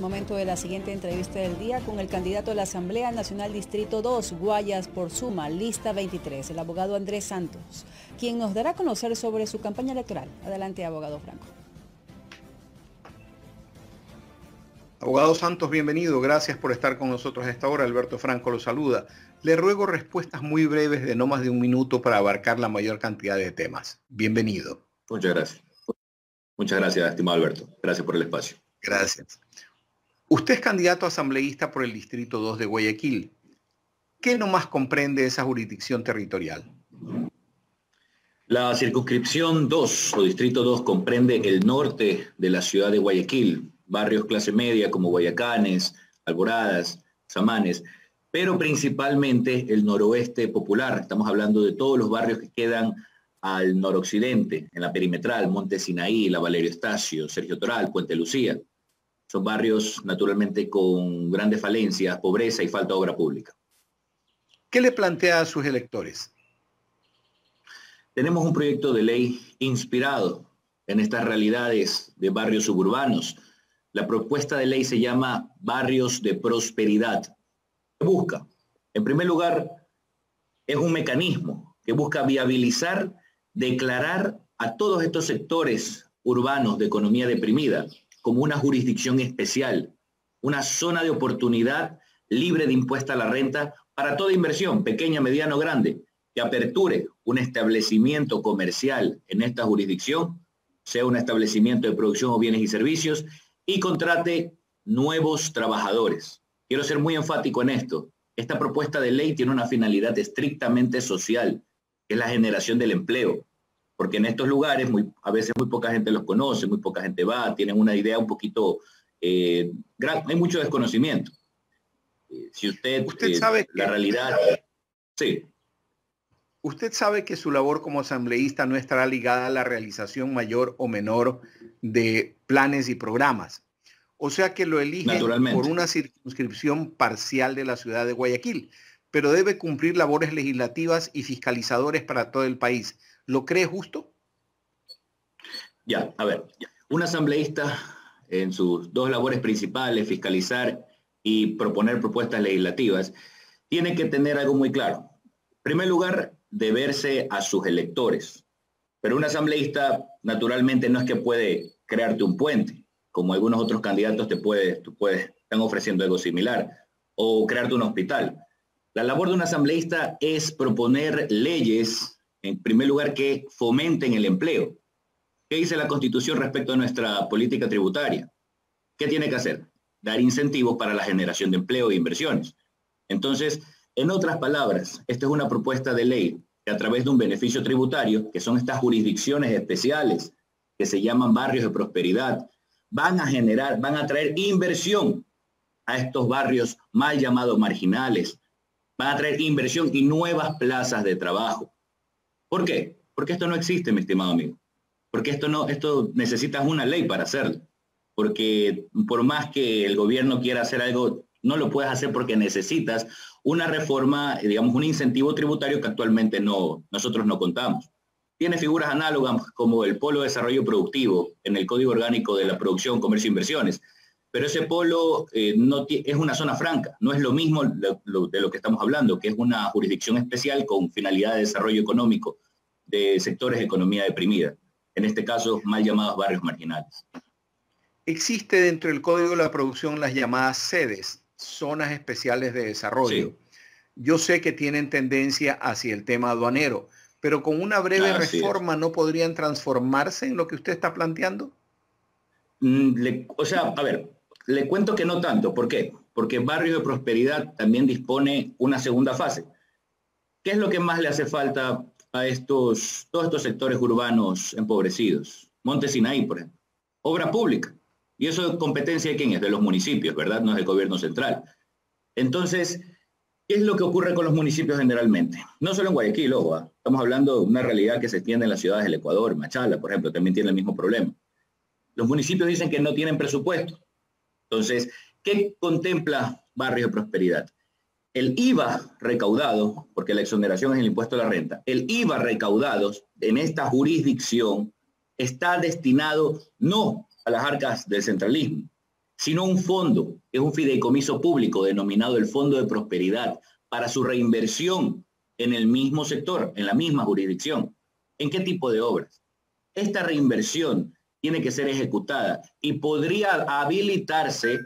Momento de la siguiente entrevista del día con el candidato de la Asamblea Nacional Distrito 2, Guayas por Suma, lista 23, el abogado Andrés Santos, quien nos dará a conocer sobre su campaña electoral. Adelante, abogado Franco. Abogado Santos, bienvenido. Gracias por estar con nosotros a esta hora. Alberto Franco lo saluda. Le ruego respuestas muy breves de no más de un minuto para abarcar la mayor cantidad de temas. Bienvenido. Muchas gracias. Muchas gracias, estimado Alberto. Gracias por el espacio. Gracias. Usted es candidato asambleísta por el Distrito 2 de Guayaquil. ¿Qué nomás comprende esa jurisdicción territorial? La circunscripción 2 o Distrito 2 comprende el norte de la ciudad de Guayaquil, barrios clase media como Guayacanes, Alboradas, Samanes, pero principalmente el noroeste popular. Estamos hablando de todos los barrios que quedan al noroccidente, en la perimetral, Monte Sinaí, La Valerio Estacio, Sergio Toral, Puente Lucía. Son barrios naturalmente con grandes falencias, pobreza y falta de obra pública. ¿Qué le plantea a sus electores? Tenemos un proyecto de ley inspirado en estas realidades de barrios suburbanos. La propuesta de ley se llama Barrios de Prosperidad. ¿Qué busca? En primer lugar, es un mecanismo que busca viabilizar, declarar a todos estos sectores urbanos de economía deprimida como una jurisdicción especial, una zona de oportunidad libre de impuesta a la renta para toda inversión, pequeña, mediana o grande, que aperture un establecimiento comercial en esta jurisdicción, sea un establecimiento de producción o bienes y servicios, y contrate nuevos trabajadores. Quiero ser muy enfático en esto. Esta propuesta de ley tiene una finalidad estrictamente social, que es la generación del empleo porque en estos lugares muy, a veces muy poca gente los conoce, muy poca gente va, tienen una idea un poquito, eh, hay mucho desconocimiento. Eh, si usted, usted eh, sabe la realidad, sí. Usted sabe que su labor como asambleísta no estará ligada a la realización mayor o menor de planes y programas. O sea que lo elige por una circunscripción parcial de la ciudad de Guayaquil, pero debe cumplir labores legislativas y fiscalizadores para todo el país. ¿Lo cree justo? Ya, a ver, un asambleísta en sus dos labores principales, fiscalizar y proponer propuestas legislativas, tiene que tener algo muy claro. En primer lugar, deberse a sus electores. Pero un asambleísta naturalmente no es que puede crearte un puente, como algunos otros candidatos te puede, están ofreciendo algo similar, o crearte un hospital. La labor de un asambleísta es proponer leyes en primer lugar, que fomenten el empleo. ¿Qué dice la Constitución respecto a nuestra política tributaria? ¿Qué tiene que hacer? Dar incentivos para la generación de empleo e inversiones. Entonces, en otras palabras, esta es una propuesta de ley que a través de un beneficio tributario, que son estas jurisdicciones especiales que se llaman barrios de prosperidad, van a generar, van a traer inversión a estos barrios mal llamados marginales, van a traer inversión y nuevas plazas de trabajo. ¿Por qué? Porque esto no existe, mi estimado amigo. Porque esto no, esto necesitas una ley para hacerlo. Porque por más que el gobierno quiera hacer algo, no lo puedes hacer porque necesitas una reforma, digamos, un incentivo tributario que actualmente no, nosotros no contamos. Tiene figuras análogas como el polo de desarrollo productivo en el Código Orgánico de la Producción, Comercio e Inversiones, pero ese polo eh, no es una zona franca, no es lo mismo de lo que estamos hablando, que es una jurisdicción especial con finalidad de desarrollo económico de sectores de economía deprimida, en este caso mal llamados barrios marginales. Existe dentro del Código de la Producción las llamadas sedes, zonas especiales de desarrollo. Yo sé que tienen tendencia hacia el tema aduanero, pero con una breve reforma no podrían transformarse en lo que usted está planteando. Mm, o sea, a ver, le cuento que no tanto. ¿Por qué? Porque Barrio de Prosperidad también dispone una segunda fase. ¿Qué es lo que más le hace falta a estos, todos estos sectores urbanos empobrecidos? Monte Sinaí, por ejemplo. Obra pública. Y eso es competencia de quién es, de los municipios, ¿verdad? No es del gobierno central. Entonces, ¿qué es lo que ocurre con los municipios generalmente? No solo en Guayaquil, ojo, ¿ah? estamos hablando de una realidad que se extiende en las ciudades del Ecuador, Machala, por ejemplo, también tiene el mismo problema. Los municipios dicen que no tienen presupuesto. Entonces, ¿qué contempla Barrio de Prosperidad? El IVA recaudado, porque la exoneración es el impuesto a la renta, el IVA recaudado en esta jurisdicción está destinado no a las arcas del centralismo, sino un fondo, es un fideicomiso público denominado el Fondo de Prosperidad, para su reinversión en el mismo sector, en la misma jurisdicción. ¿En qué tipo de obras? Esta reinversión tiene que ser ejecutada y podría habilitarse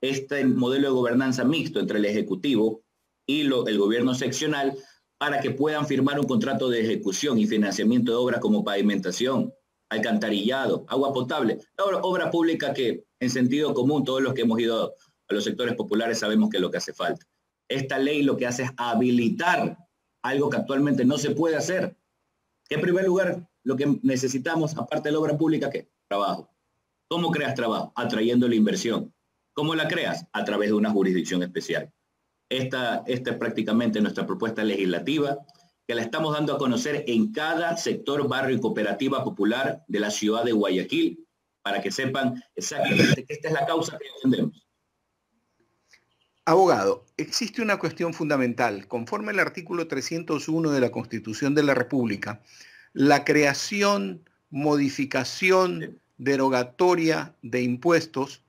este modelo de gobernanza mixto entre el Ejecutivo y el gobierno seccional para que puedan firmar un contrato de ejecución y financiamiento de obras como pavimentación, alcantarillado, agua potable, obra, obra pública que en sentido común todos los que hemos ido a los sectores populares sabemos que es lo que hace falta. Esta ley lo que hace es habilitar algo que actualmente no se puede hacer. En primer lugar, lo que necesitamos, aparte de la obra pública, ¿qué? Trabajo. ¿Cómo creas trabajo? Atrayendo la inversión. ¿Cómo la creas? A través de una jurisdicción especial. Esta, esta es prácticamente nuestra propuesta legislativa, que la estamos dando a conocer en cada sector, barrio y cooperativa popular de la ciudad de Guayaquil, para que sepan exactamente que esta es la causa que defendemos. Abogado, existe una cuestión fundamental. Conforme al artículo 301 de la Constitución de la República, la creación, modificación, derogatoria de impuestos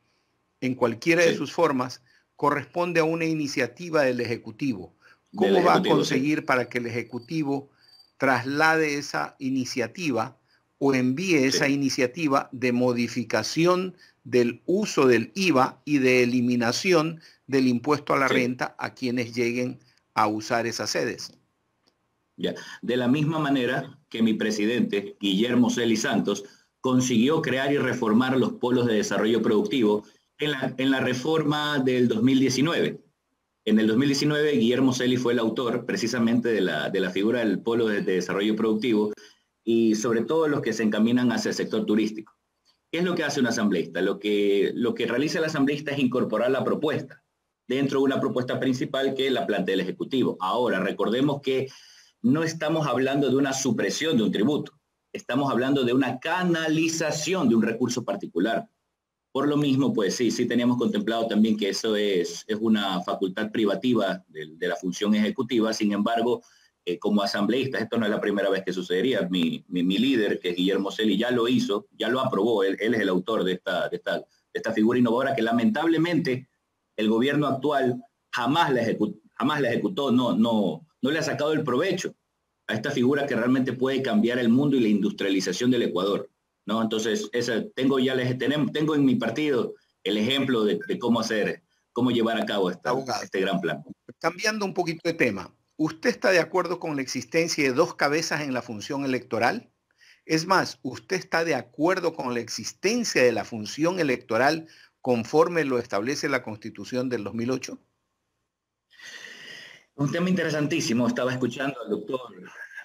en cualquiera de sus formas corresponde a una iniciativa del Ejecutivo. ¿Cómo va a conseguir para que el Ejecutivo traslade esa iniciativa o envíe esa iniciativa de modificación del uso del IVA y de eliminación del impuesto a la renta a quienes lleguen a usar esas sedes. Ya. De la misma manera que mi presidente, Guillermo Celi Santos, consiguió crear y reformar los polos de desarrollo productivo en la, en la reforma del 2019. En el 2019, Guillermo Celi fue el autor precisamente de la, de la figura del polo de, desarrollo productivo y sobre todo los que se encaminan hacia el sector turístico. ¿Qué es lo que hace un asambleísta? Lo que, lo que realiza el asambleísta es incorporar la propuesta dentro de una propuesta principal que la plantea el Ejecutivo. Ahora, recordemos que no estamos hablando de una supresión de un tributo, estamos hablando de una canalización de un recurso particular. Por lo mismo, pues sí, sí teníamos contemplado también que eso es, es una facultad privativa de, la función ejecutiva, sin embargo, eh, como asambleístas, esto no es la primera vez que sucedería, mi, mi, líder, que es Guillermo Celi, ya lo hizo, ya lo aprobó, él, es el autor de esta, de esta, de esta figura innovadora que lamentablemente el gobierno actual jamás la, ejecutó, jamás la ejecutó, no, no, no le ha sacado el provecho a esta figura que realmente puede cambiar el mundo y la industrialización del Ecuador. ¿no? Entonces, esa, tengo ya tenemos, tengo en mi partido el ejemplo de, cómo hacer, cómo llevar a cabo esta, este gran plan. Cambiando un poquito de tema, ¿usted está de acuerdo con la existencia de dos cabezas en la función electoral? Es más, ¿usted está de acuerdo con la existencia de la función electoral conforme lo establece la Constitución del 2008? Un tema interesantísimo. Estaba escuchando al doctor,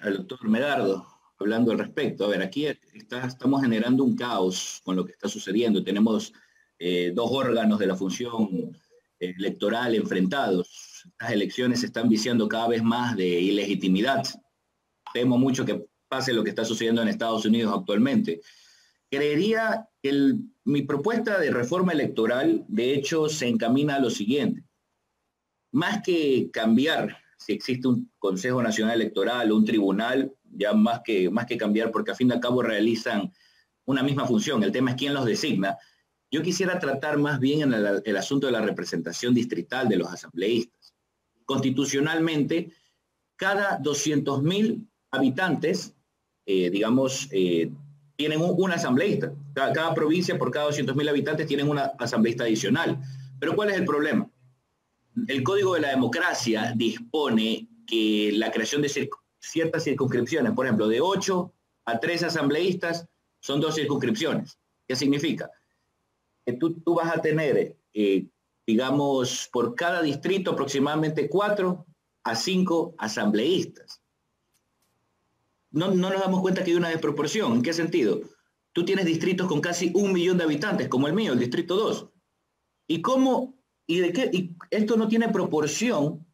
al doctor Medardo hablando al respecto. A ver, aquí estamos generando un caos con lo que está sucediendo. Tenemos eh, dos órganos de la función electoral enfrentados. Las elecciones se están viciando cada vez más de ilegitimidad. Temo mucho que pase lo que está sucediendo en Estados Unidos actualmente. Creería que mi propuesta de reforma electoral, de hecho, se encamina a lo siguiente. Más que cambiar si existe un Consejo Nacional Electoral o un tribunal, ya más que, más que cambiar, porque a fin de cabo realizan una misma función. El tema es quién los designa. Yo quisiera tratar más bien en el, asunto de la representación distrital de los asambleístas. Constitucionalmente, cada 200.000 habitantes, eh, digamos, eh, tienen un, asambleísta. Cada, provincia por cada 200.000 habitantes tienen una asambleísta adicional. Pero ¿cuál es el problema? El Código de la Democracia dispone que la creación de ciertas circunscripciones, por ejemplo, de 8 a 3 asambleístas, son dos circunscripciones. ¿Qué significa? Que tú, tú vas a tener, eh, digamos, por cada distrito aproximadamente 4 a 5 asambleístas no, nos damos cuenta que hay una desproporción. ¿En qué sentido? Tú tienes distritos con casi un millón de habitantes, como el mío, el distrito 2. ¿Y cómo? ¿Y de qué? Y esto no tiene proporción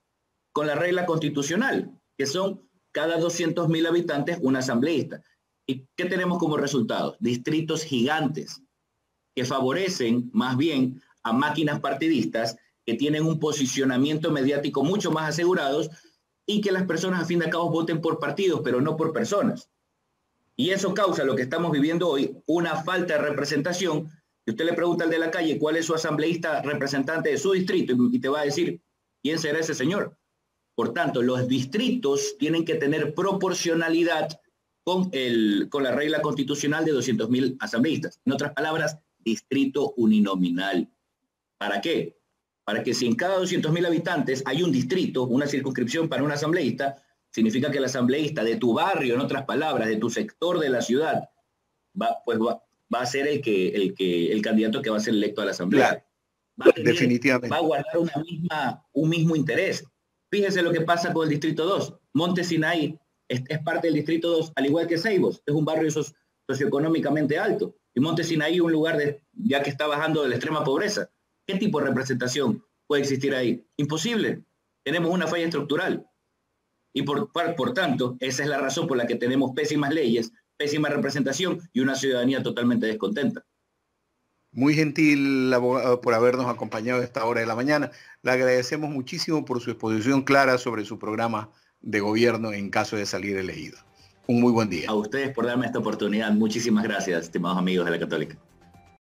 con la regla constitucional, que son cada 200 mil habitantes un asambleísta. ¿Y qué tenemos como resultado? Distritos gigantes que favorecen más bien a máquinas partidistas que tienen un posicionamiento mediático mucho más asegurados y que las personas a fin de cabo voten por partidos, pero no por personas. Y eso causa lo que estamos viviendo hoy, una falta de representación Y usted le pregunta al de la calle cuál es su asambleísta representante de su distrito y te va a decir quién será ese señor. Por tanto, los distritos tienen que tener proporcionalidad con, el, con la regla constitucional de 200.000 asambleístas. En otras palabras, distrito uninominal. ¿Para qué? Para que si en cada 200.000 habitantes hay un distrito, una circunscripción para un asambleísta, significa que el asambleísta de tu barrio, en otras palabras, de tu sector de la ciudad, va, pues va, va a ser el, que, el, que, el candidato que va a ser electo a la asamblea. va definitivamente. Va a guardar una misma, un mismo interés. Fíjese lo que pasa con el Distrito 2. Monte Sinaí es, parte del Distrito 2, al igual que Seibos. Es un barrio socioeconómicamente alto. Y Monte Sinaí un lugar de, ya que está bajando de la extrema pobreza. ¿Qué tipo de representación puede existir ahí? Imposible. Tenemos una falla estructural. Y por, por tanto, esa es la razón por la que tenemos pésimas leyes, pésima representación y una ciudadanía totalmente descontenta. Muy gentil por habernos acompañado a esta hora de la mañana. Le agradecemos muchísimo por su exposición clara sobre su programa de gobierno en caso de salir elegido. Un muy buen día. A ustedes por darme esta oportunidad. Muchísimas gracias, estimados amigos de la Católica.